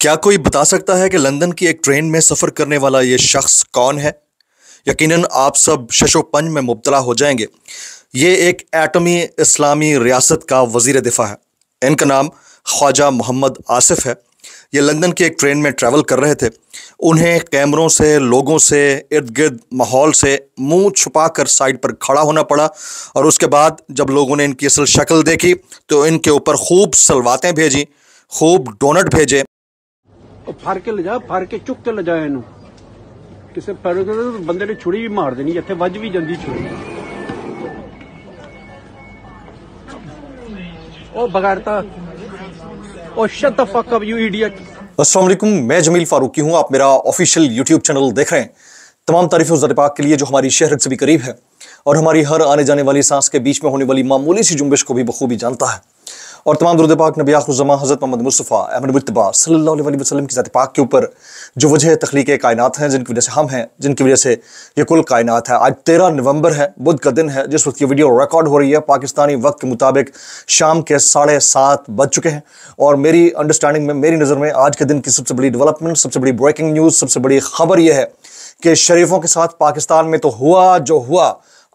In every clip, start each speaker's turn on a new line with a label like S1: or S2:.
S1: क्या कोई बता सकता है कि लंदन की एक ट्रेन में सफ़र करने वाला ये शख्स कौन है? यकीनन आप सब शशोपंज में मुबतला हो जाएँगे। ये एक एटमी इस्लामी रियासत का वज़ीर दिफा है। इनका नाम ख्वाजा मोहम्मद आसिफ है। ये लंदन की एक ट्रेन में ट्रैवल कर रहे थे। उन्हें कैमरों से, लोगों से इर्द गिर्द माहौल से मुँह छुपा कर साइड पर खड़ा होना पड़ा और उसके बाद जब लोगों ने इनकी असल शक्ल देखी तो इनके ऊपर खूब सलवातें भेजी, खूब डोनट भेजे
S2: ਫੜ ਕੇ ਲਿਜਾ ਫੜ ਕੇ ਚੁੱਕ ਕੇ ਲਿਜਾ ਇਹਨੂੰ ਕਿਸੇ ਫੜ ਕੇ ਤਾਂ ਬੰਦੇ ਨੇ ਛੁਰੀ ਵੀ ਮਾਰ ਦੇਣੀ ਇੱਥੇ ਵੱਜ ਵੀ ਜਾਂਦੀ ਛੁਰੀ ਉਹ ਬਗਾੜਤਾ ਉਹ shut the fuck up you idiot
S1: Aslam मैं जमील फारूकी हूं आप मेरा ऑफिशियल यूट्यूब चैनल देख रहे हैं तमाम तारीफ उजर पाक के लिए जो हमारी शहरत से भी करीब है और हमारी हर आने जाने वाली सांस के बीच में होने वाली मामूली सी जुम्बिश को भी बखूबी जानता है और तमाम दुरुद पाक नबी आखुज़मा हज़रत मोहम्मद मुस्तफ़ा अहमद मुतबा सल्लल्लाहु अलैहि वसल्लम की ज़ात पाक के ऊपर जो वजह तख्लीक कायनात हैं, जिनकी वजह से हम हैं, जिनकी वजह से ये कुल कायनात है। आज तेरह नवंबर है, बुध का दिन है, जिस वक्त ये वीडियो रिकॉर्ड हो रही है, पाकिस्तानी वक्त के मुताबिक शाम के साढ़े सात बज चुके हैं। और मेरी अंडरस्टैंडिंग में, मेरी नज़र में आज के दिन की सबसे बड़ी डेवलपमेंट सबसे बड़ी ब्रेकिंग न्यूज़ सबसे बड़ी खबर यह है कि शरीफों के साथ पाकिस्तान में तो हुआ जो हुआ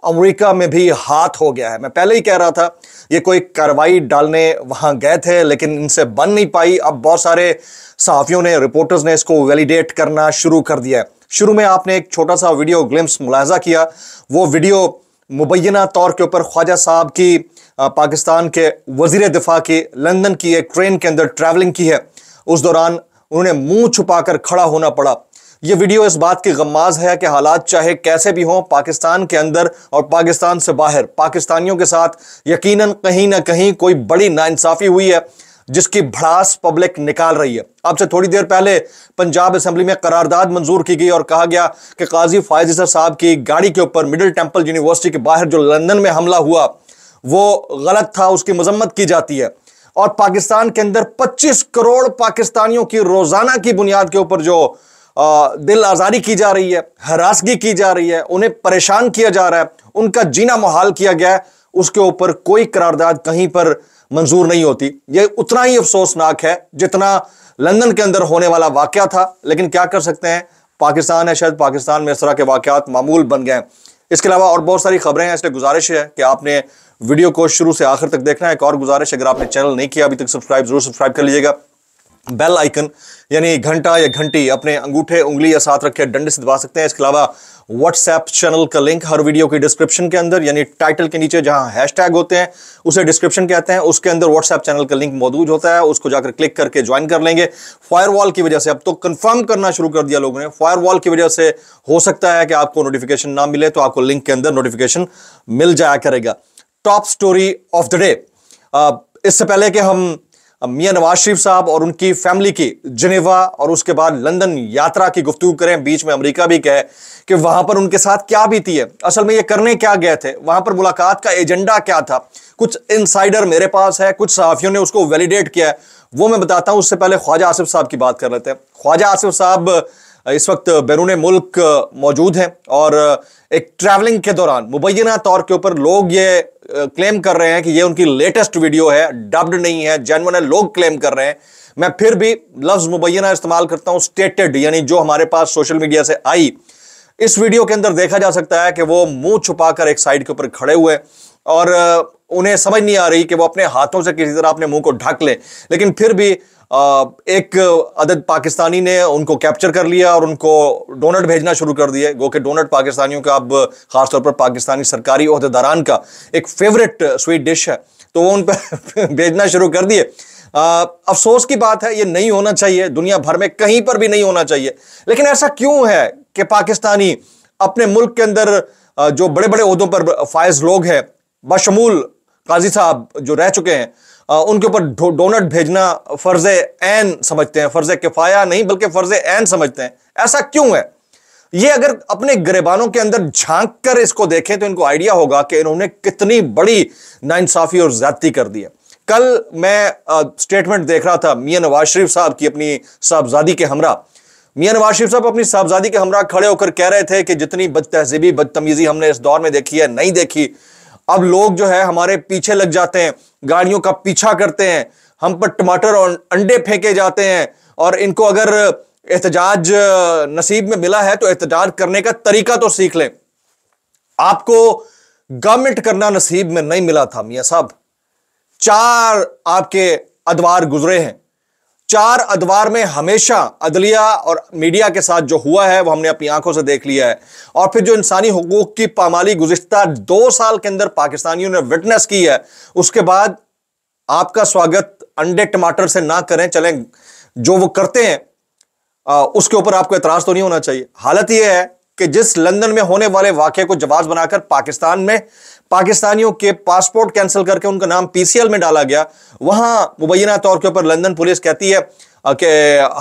S1: अमेरिका में भी हाथ हो गया है। मैं पहले ही कह रहा था, ये कोई कार्रवाई डालने वहाँ गए थे, लेकिन इनसे बन नहीं पाई। अब बहुत सारे सहाफ़ियों ने, रिपोर्टर्स ने इसको वैलिडेट करना शुरू कर दिया है। शुरू में आपने एक छोटा सा वीडियो ग्लिम्स मुलाजा किया। वो वीडियो मुबैना तौर के ऊपर ख्वाजा साहब की पाकिस्तान के वज़ीर दिफा की, लंदन की एक ट्रेन के अंदर ट्रैवलिंग की है। उस दौरान उन्हें मुँह छुपाकर खड़ा होना पड़ा। ये वीडियो इस बात की गमाज है कि हालात चाहे कैसे भी हों, पाकिस्तान के अंदर और पाकिस्तान से बाहर, पाकिस्तानियों के साथ यकीनन कहीं ना कहीं कोई बड़ी नाइंसाफ़ी हुई है, जिसकी भड़ास पब्लिक निकाल रही है। आपसे थोड़ी देर पहले पंजाब असेंबली में करारदाद मंजूर की गई और कहा गया कि काजी फायज साहब की गाड़ी के ऊपर मिडिल टेंपल यूनिवर्सिटी के बाहर जो लंदन में हमला हुआ, वो गलत था, उसकी मजम्मत की जाती है। और पाकिस्तान के अंदर 25 करोड़ पाकिस्तानियों की रोज़ाना की बुनियाद के ऊपर जो दिल आज़ारी की जा रही है, हरासगी की जा रही है, उन्हें परेशान किया जा रहा है, उनका जीना मुहाल किया गया है, उसके ऊपर कोई करारदाद कहीं पर मंजूर नहीं होती। यह उतना ही अफसोसनाक है जितना लंदन के अंदर होने वाला वाक्य था, लेकिन क्या कर सकते हैं? पाकिस्तान है, शायद पाकिस्तान में इस तरह के वाकत मामूल बन गए इसके अलावा और बहुत सारी खबरें हैं, इसलिए गुजारिश है कि आपने वीडियो को शुरू से आखिर तक देखना है। एक और गुजारिश, अगर आपने चैनल नहीं किया अभी तक, सब्सक्राइब ज़रूर सब्सक्राइब कर लीजिएगा। बेल आइकन यानी घंटा या घंटी अपने अंगूठे, उंगली या साथ रखे डंडे से दबा सकते हैं। इसके अलावा व्हाट्सएप चैनल का लिंक हर वीडियो के डिस्क्रिप्शन के अंदर, यानी टाइटल के नीचे जहाँ हैशटैग होते हैं, उसे डिस्क्रिप्शन कहते हैं। उसके अंदर व्हाट्सएप चैनल का लिंक मौजूद होता है। उसको जाकर क्लिक करके ज्वाइन कर लेंगे। फायरवॉल की वजह से, अब तो कंफर्म करना शुरू कर दिया लोगों ने। फायरवॉल की वजह से हो सकता है कि आपको नोटिफिकेशन ना मिले तो आपको लिंक के अंदर नोटिफिकेशन मिल जाया करेगा। Top story of the day इससे पहले कि हम मियाँ नवाज़ शरीफ साहब और उनकी फैमिली की जिनेवा और उसके बाद लंदन यात्रा की गुफ्तु करें। बीच में अमेरिका भी कहे कि वहाँ पर उनके साथ क्या बीती है? असल में ये करने क्या गए थे? वहाँ पर मुलाकात का एजेंडा क्या था? कुछ इनसाइडर मेरे पास है, कुछ सहाफ़ियों ने उसको वैलिडेट किया है। वो मैं बताता हूँ, उससे पहले ख्वाजा आसिफ साहब की बात कर लेते हैं। ख्वाजा आसिफ साहब इस वक्त बैरून मुल्क मौजूद हैं और एक ट्रैवलिंग के दौरान मुबैना तौर के ऊपर लोग ये क्लेम कर रहे हैं कि ये उनकी लेटेस्ट वीडियो है डब्ड नहीं है जेनवन है, लोग क्लेम कर रहे हैं। मैं फिर भी लफ्ज मुबैना इस्तेमाल करता हूँ स्टेटेड यानी जो हमारे पास सोशल मीडिया से आई। इस वीडियो के अंदर देखा जा सकता है कि वो मुँह छुपाकर एक साइड के ऊपर खड़े हुए और उन्हें समझ नहीं आ रही कि वो अपने हाथों से किसी तरह अपने मुँह को ढक लें। लेकिन फिर भी एक अदद पाकिस्तानी ने उनको कैप्चर कर लिया और उनको डोनट भेजना शुरू कर दिए। गो के डोनट पाकिस्तानियों का अब खासतौर पर पाकिस्तानी सरकारी अहदेदारान का एक फेवरेट स्वीट डिश है। तो वो उन पर भेजना शुरू कर दिए। अफसोस की बात है, ये नहीं होना चाहिए। दुनिया भर में कहीं पर भी नहीं होना चाहिए। लेकिन ऐसा क्यों है कि पाकिस्तानी अपने मुल्क के अंदर जो बड़े बड़े उहदों पर फायज लोग हैं, बशमूल काजी साहब जो रह चुके हैं उनके ऊपर डोनट भेजना फ़र्ज़ एन समझते हैं, फ़र्ज़ किफाया नहीं, बल्कि फ़र्ज़ एन समझते हैं। ऐसा क्यों है? ये अगर अपने गरेबानों के अंदर झाँक कर इसको देखें तो इनको आइडिया होगा कि इन्होंने कितनी बड़ी नाइंसाफी और ज्यादती कर दी है। कल मैं स्टेटमेंट देख रहा था मियाँ नवाज़ शरीफ साहब की अपनी साहबजादी के हमरा। मियाँ नवाज़ शरीफ साहब अपनी साहबजादी के हमरा खड़े होकर कह रहे थे कि जितनी बद तहजीबी बदतमीजी हमने इस दौर में देखी है, नहीं देखी अब लोग जो है हमारे पीछे लग जाते हैं, गाड़ियों का पीछा करते हैं, हम पर टमाटर और अंडे फेंके जाते हैं और इनको अगर एहतजाज, नसीब में मिला है तो एहतजाज करने का तरीका तो सीख लें। आपको गवर्नमेंट करना नसीब में नहीं मिला था, मियाँ साहब। चार आपके अदवार गुजरे हैं। चार अदवार में हमेशा अदलिया और मीडिया के साथ जो हुआ है वो हमने अपनी आँखों से देख लिया है। और फिर जो इंसानी हकूक की पामाली गुजश्ता दो साल के अंदर पाकिस्तानियों ने विटनेस की है उसके बाद आपका स्वागत अंडे टमाटर से ना करें चलें जो वो करते हैं आ, उसके ऊपर आपको एतराज़ तो नहीं होना चाहिए। हालत यह है कि जिस लंदन में होने वाले वाक्य को जवाब बनाकर पाकिस्तान में पाकिस्तानियों के पासपोर्ट कैंसिल करके उनका नाम पीसीएल में डाला गया, वहाँ मुबैना तौर के ऊपर लंदन पुलिस कहती है कि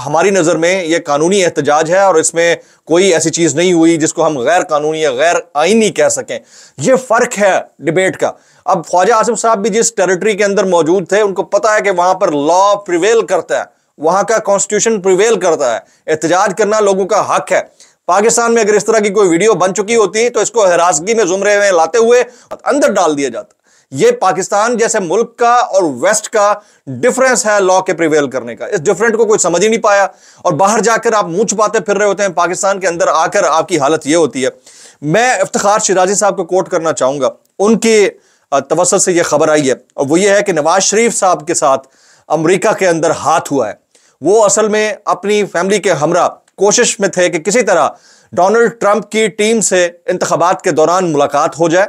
S1: हमारी नज़र में यह कानूनी एहतजाज है और इसमें कोई ऐसी चीज़ नहीं हुई जिसको हम गैर कानूनी या गैर आइनी कह सकें। यह फ़र्क है डिबेट का। अब ख्वाजा आसिफ साहब भी जिस टेरिटरी के अंदर मौजूद थे, उनको पता है कि वहाँ पर लॉ प्रिवेल करता है, वहाँ का कॉन्स्टिट्यूशन प्रिवेल करता है। एहतजाज करना लोगों का हक है। पाकिस्तान में अगर इस तरह की कोई वीडियो बन चुकी होती तो इसको हरासगी में जुमरे में लाते हुए अंदर डाल दिया जाता। ये पाकिस्तान जैसे मुल्क का और वेस्ट का डिफरेंस है लॉ के प्रिवेल करने का। इस डिफरेंट को कोई समझ ही नहीं पाया। और बाहर जाकर आप मुँह छुपाते फिर रहे होते हैं, पाकिस्तान के अंदर आकर आपकी हालत यह होती है। मैं इफ्तार शिराजी साहब को कोट करना चाहूँगा। उनकी तवसत से यह खबर आई है। और वो ये है कि नवाज़ शरीफ साहब के साथ अमरीका के अंदर हाथ हुआ है। वो असल में अपनी फैमिली के हमरा कोशिश में थे कि किसी तरह डोनाल्ड ट्रंप की टीम से इंतबात के दौरान मुलाकात हो जाए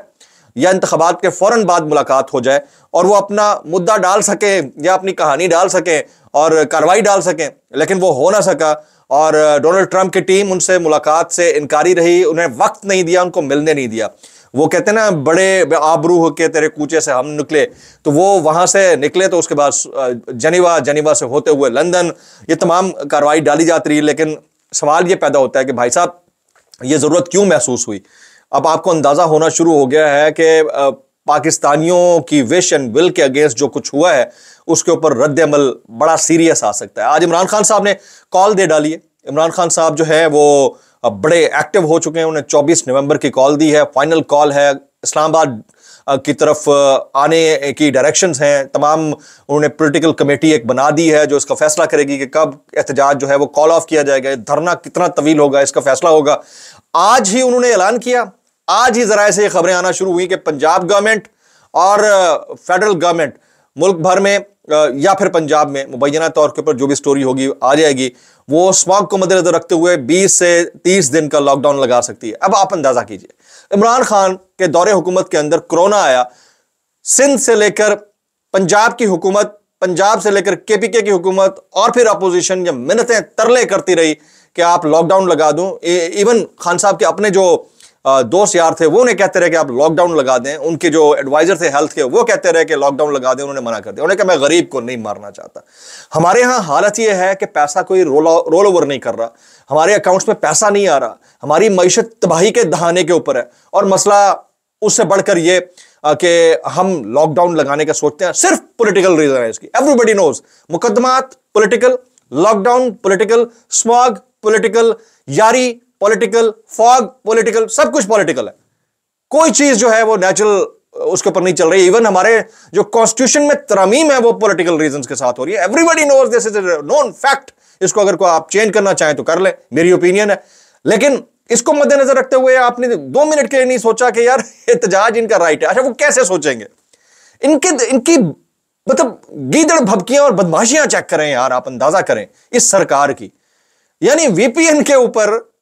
S1: या इंतबात के फ़ौरन बाद मुलाकात हो जाए और वो अपना मुद्दा डाल सके या अपनी कहानी डाल सके और कार्रवाई डाल सकें, लेकिन वो हो ना सका और डोनाल्ड ट्रंप की टीम उनसे मुलाकात से इनकारी रही, उन्हें वक्त नहीं दिया, उनको मिलने नहीं दिया। वो कहते ना, बड़े आबरू होके तेरे कूचे से हम निकले तो वो वहाँ से निकले तो उसके बाद जनीवा जनीवा से होते हुए लंदन, ये तमाम कार्रवाई डाली जाती रही, लेकिन सवाल ये पैदा होता है कि भाई साहब, ये ज़रूरत क्यों महसूस हुई? अब आपको अंदाज़ा होना शुरू हो गया है कि पाकिस्तानियों की विश एंड विल के अगेंस्ट जो कुछ हुआ है, उसके ऊपर रद्द अमल बड़ा सीरियस आ सकता है। आज इमरान खान साहब ने कॉल दे डाली है। इमरान खान साहब जो है, वो बड़े एक्टिव हो चुके हैं। उन्हें 24 नवंबर की कॉल दी है। फाइनल कॉल है। इस्लामाबाद की तरफ़ आने की डायरेक्शंस हैं। तमाम उन्होंने पॉलिटिकल कमेटी एक बना दी है, जो इसका फैसला करेगी कि कब एहतजाज जो है वो कॉल ऑफ़ किया जाएगा। धरना कितना तवील होगा, इसका फैसला होगा। आज ही उन्होंने ऐलान किया। आज ही जरा से खबरें आना शुरू हुई कि पंजाब गवर्नमेंट और फेडरल गवर्नमेंट मुल्क भर में या फिर पंजाब में, मुबैना तौर के ऊपर जो भी स्टोरी होगी, आ जाएगी, वो स्मॉग को मद्देनजर रखते हुए 20 से 30 दिन का लॉकडाउन लगा सकती है। अब आप अंदाज़ा कीजिए। इमरान खान के दौरे हुकूमत के अंदर कोरोना आया। सिंध से लेकर पंजाब की हुकूमत, पंजाब से लेकर केपीके की हुकूमत और फिर अपोजिशन जब मिन्नतें तरले करती रही कि आप लॉकडाउन लगा दूँ। इवन खान साहब के अपने जो दोस्त यार थे, वो उन्हें कहते रहे कि आप लॉकडाउन लगा दें। उनके जो एडवाइजर थे हेल्थ के, वो कहते रहे कि लॉकडाउन लगा दें, उन्होंने मना कर दिया। उन्होंने कहा, मैं गरीब को नहीं मारना चाहता। हमारे यहाँ हालत ये है कि पैसा कोई रोल रोल ओवर नहीं कर रहा। हमारे अकाउंट्स में पैसा नहीं आ रहा। हमारी मीशत तबाही के दहाने के ऊपर है। और मसला उससे बढ़कर ये कि हम लॉकडाउन लगाने का सोचते हैं। सिर्फ़ पोलिटिकल रीजन है इसकी। Everybody knows मुकदमात political lockdown political smog political यारी पॉलिटिकल फॉग पॉलिटिकल सब कुछ पॉलिटिकल है। कोई चीज़ जो है वो नेचुरल उसके ऊपर नहीं चल रही। इवन हमारे जो कॉन्स्टिट्यूशन में तरमीम है वो पॉलिटिकल रीजन के साथ हो रही है। Everybody knows this is known fact इसको अगर को आप चेंज करना चाहें तो कर ले। मेरी ओपिनियन है। लेकिन इसको मद्देनजर रखते हुए आपने दो मिनट के लिए नहीं सोचा कि यार, एहतजाज इनका राइट है। अच्छा वो कैसे सोचेंगे? इनके, इनकी मतलब गीदड़ भबकियाँ और बदमाशियाँ चेक करें यार, आप अंदाज़ा करें, इस सरकार की। यानी वीपीएन के ऊपर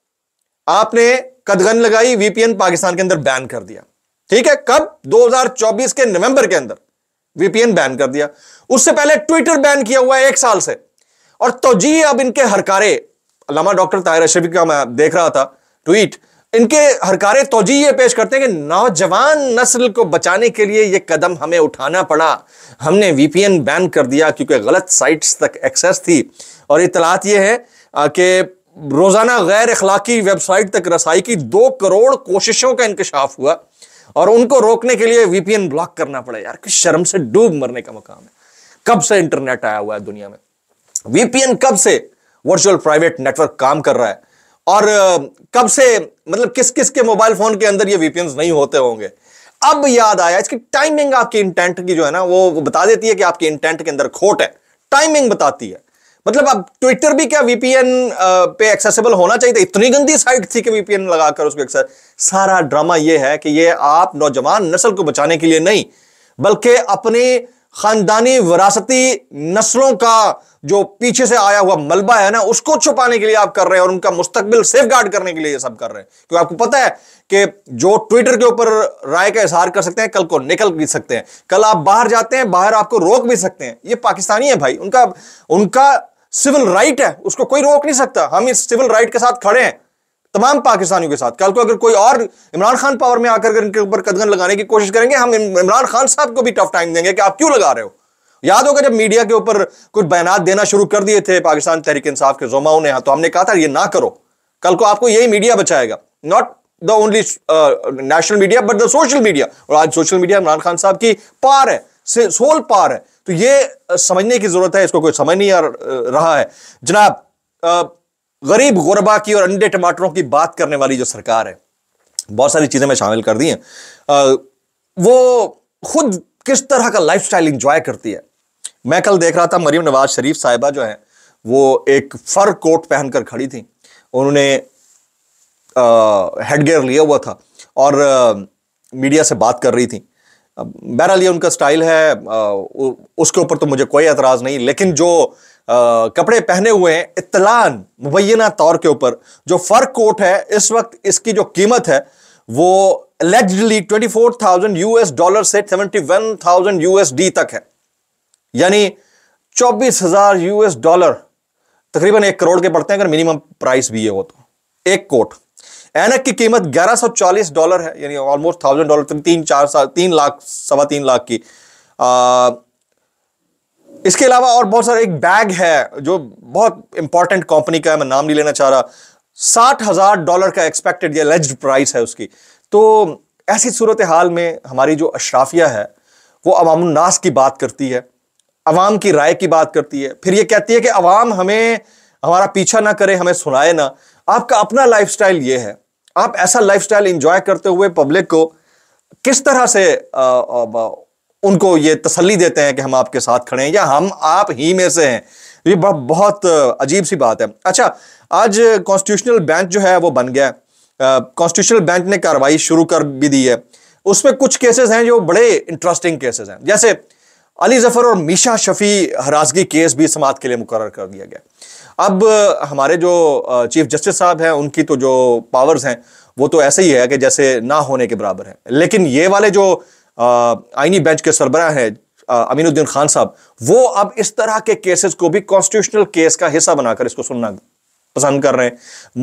S1: आपने कदगन लगाई वीपीएन पाकिस्तान के अंदर बैन कर दिया। ठीक है? कब? 2024 के नवंबर के अंदर वीपीएन बैन कर दिया। उससे पहले ट्विटर बैन किया हुआ है एक साल से। और तोजी अब इनके हरकारे, अलामा डॉक्टर ताहिर अशरफी का मैं देख रहा था ट्वीट, इनके हरकारे तोजी ये पेश करते हैं कि नौजवान नस्ल को बचाने के लिए ये कदम हमें उठाना पड़ा। हमने वीपीएन बैन कर दिया क्योंकि गलत साइट्स तक एक्सेस थी। और इतलात ये है कि रोज़ाना गैर अखलाकी वेबसाइट तक रसाई की दो करोड़ कोशिशों का इंकशाफ हुआ और उनको रोकने के लिए वीपीएन ब्लॉक करना पड़ा यार। किस शर्म से डूब मरने का मकाम है। कब से इंटरनेट आया हुआ है दुनिया में? वीपीएन कब से वर्चुअल प्राइवेट नेटवर्क काम कर रहा है? और कब से मतलब किस किस के मोबाइल फ़ोन के अंदर ये वीपीएन नहीं होते होंगे? अब याद आया, इसकी टाइमिंग आपकी इंटेंट की जो है ना, वो बता देती है कि आपकी इंटेंट के अंदर खोट है। टाइमिंग बताती है। मतलब अब ट्विटर भी क्या वीपीएन पे एक्सेसिबल होना चाहिए? था इतनी गंदी साइट थी कि वीपीएन लगाकर उसको एक्सेस सारा ड्रामा यह है कि ये आप नौजवान नस्ल को बचाने के लिए नहीं, बल्कि अपने खानदानी विरासती नस्लों का जो पीछे से आया हुआ मलबा है ना, उसको छुपाने के लिए आप कर रहे हैं और उनका मुस्तकबिल सेफ़ गार्ड करने के लिए ये सब कर रहे हैं। क्योंकि आपको पता है कि जो ट्विटर के ऊपर राय का इजहार कर सकते हैं, कल को निकल भी सकते हैं। कल आप बाहर जाते हैं, बाहर आपको रोक भी सकते हैं। ये पाकिस्तानी है भाई। उनका उनका सिविल राइट है, उसको कोई रोक नहीं सकता। हम इस सिविल राइट के साथ खड़े हैं, तमाम पाकिस्तानियों के साथ। कल को अगर कोई और इमरान खान पावर में आकर इनके ऊपर कदगन लगाने की कोशिश करेंगे, हम इमरान खान साहब को भी टफ टाइम देंगे कि आप क्यों लगा रहे हो? याद होगा जब मीडिया के ऊपर कुछ बयान देना शुरू कर दिए थे पाकिस्तान तहरीक इंसाफ के जोमाओं ने तो हमने कहा था, ये ना करो। कल को आपको यही मीडिया बचाएगा। Not the only national media but the social media और आज सोशल मीडिया इमरान खान साहब की पार है सोल पार है। तो ये समझने की ज़रूरत है इसको कोई समझ नहीं आ रहा है। जनाब गरीब गुरबा की और अंडे टमाटरों की बात करने वाली जो सरकार है बहुत सारी चीज़ें मैं शामिल कर दी हैं। वो खुद किस तरह का लाइफ स्टाइल इंजॉय करती है? मैं कल देख रहा था मरीम नवाज़ शरीफ साहिबा जो है वो एक फर कोट पहनकर खड़ी थी। उन्होंने हेडगेयर लिया हुआ था और आ, मीडिया से बात कर रही थी। बहरहाल ये उनका स्टाइल है उसके ऊपर तो मुझे कोई एतराज़ नहीं लेकिन जो आ, कपड़े पहने हुए हैं इतलान मुबैना तौर के ऊपर जो फर कोट है इस वक्त इसकी जो कीमत है वो allegedly twenty four thousand US dollar से सेवेंटी वन थाउज़ेंड यूएसडी तक है। यानी चौबीस हज़ार यूएस डॉलर तकरीबन एक करोड़ के पड़ते हैं अगर मिनिमम प्राइस भी ये हो तो। एक कोट। एनक की कीमत 1140 डॉलर है यानी ऑलमोस्ट थाउज़ेंड डॉलर तीन चार साल तीन लाख सवा तीन लाख की। आ, इसके अलावा और बहुत सारा एक बैग है जो बहुत इंपॉर्टेंट कंपनी का है मैं नाम नहीं लेना चाह रहा। साठ हज़ार डॉलर का एक्सपेक्टेड या लेज्ड प्राइस है उसकी। तो ऐसी सूरत हाल में हमारी जो अशराफिया है वो अवामनास की बात करती है अवाम की राय की बात करती है। फिर ये कहती है कि अवाम हमें हमारा पीछा ना करे हमें सुनाए ना। आपका अपना लाइफस्टाइल ये है। आप ऐसा लाइफस्टाइल एंजॉय करते हुए पब्लिक को किस तरह से आ, आ, उनको ये तसल्ली देते हैं कि हम आपके साथ खड़े हैं या हम आप ही में से हैं? ये बहुत अजीब सी बात है। अच्छा आज कॉन्स्टिट्यूशनल बेंच जो है वो बन गया कॉन्स्टिट्यूशनल बेंच ने कार्रवाई शुरू कर भी दी है। उसमें कुछ केसेस हैं जो बड़े इंटरेस्टिंग केसेस हैं। जैसे अली ज़फ़र और मीशा शफी हराजगी केस भी समाज के लिए मुकर कर दिया गया। अब हमारे जो चीफ जस्टिस साहब हैं, उनकी तो जो पावर्स हैं, वो तो ऐसे ही है कि जैसे ना होने के बराबर है। लेकिन ये वाले जो आईनी बेंच के सरबरा हैं अमीनुद्दीन खान साहब, वो अब इस तरह के केसेस को भी कॉन्स्टिट्यूशनल केस का हिस्सा बनाकर इसको सुनना पसंद कर रहे हैं।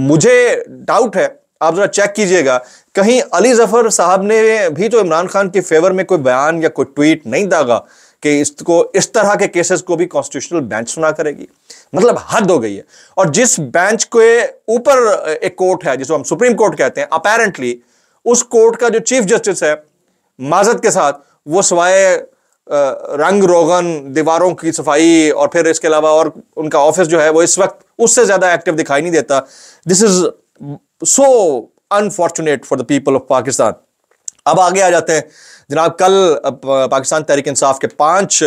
S1: मुझे डाउट है, आप जरा चेक कीजिएगा, कहीं अली ज़फ़र साहब ने भी तो इमरान खान के फेवर में कोई बयान या कोई ट्वीट नहीं दागा। कि इसको, इस तरह के केसेस को भी कॉन्स्टिट्यूशनल बेंच सुना करेगी। मतलब हद हो गई है। और जिस बेंच के ऊपर एक कोर्ट है, जिसको हम सुप्रीम कोर्ट कहते हैं अपेरेंटली उस कोर्ट का जो चीफ जस्टिस है माजत के साथ, वो सवाए रंग रोगन, दीवारों की सफ़ाई और फिर इसके अलावा और उनका ऑफ़िस जो है, वो इस वक्त उससे ज़्यादा एक्टिव दिखाई नहीं देता। This is so unfortunate for the people of Pakistan अब आगे आ जाते हैं। जनाब, कल पाकिस्तान तहरीक इंसाफ के पाँच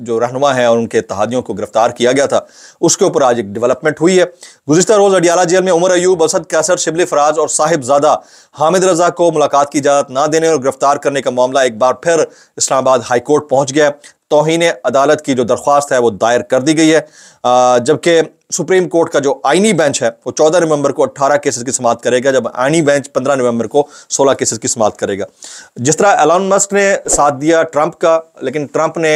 S1: जो रहनुमा हैं और उनके तहादियों को गिरफ़्तार किया गया था, उसके ऊपर आज एक डेवलपमेंट हुई है। गुजशत रोज़ अडियाला जेल में उमर अयूब, असद कैसर, शिबली फराज और साहिबजादा हामिद रजा को मुलाकात की इजाज़त ना देने और गिरफ़्तार करने का मामला एक बार फिर इस्लामाबाद हाईकोर्ट पहुँच गया तोहन अदालत की जो दरख्वास्त है, वो दायर कर दी गई है। जबकि सुप्रीम कोर्ट का जो आइनी बेंच है, वो चौदह नवंबर को अट्ठारह केसेस की समाप्त करेगा, जब आइनी बेंच पंद्रह नवंबर को सोलह केसेस की समाप्त करेगा। जिस तरह एलॉन मस्क ने साथ दिया ट्रंप का, लेकिन ट्रंप ने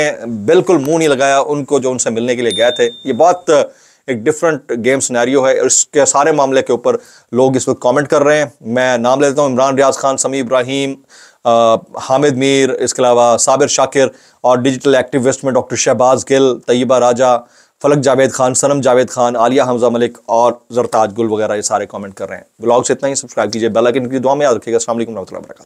S1: बिल्कुल मुँह नहीं लगाया उनको जो उनसे मिलने के लिए गए थे। ये बहुत एक डिफरेंट गेम स्नैरियो है इसके सारे मामले के ऊपर लोग इस वक्त कमेंट कर रहे हैं। मैं नाम लेता हूँ, इमरान रियाज खान समी इब्राहिम हामिद मीर, इसके अलावा साबिर शाकिर और डिजिटल एक्टिविस्ट में डॉक्टर शहबाज गिल, तय्यबा राजा, फलक जावेद खान, सनम जावेद खान, आलिया हमजा मलिक और जरताज गुल वगैरह ये सारे कमेंट कर रहे हैं। ब्लॉग से इतना ही सब्सक्राइब कीजिए बेल आइकन की दुआ में याद रखिएगा। असल वरहमल वर्का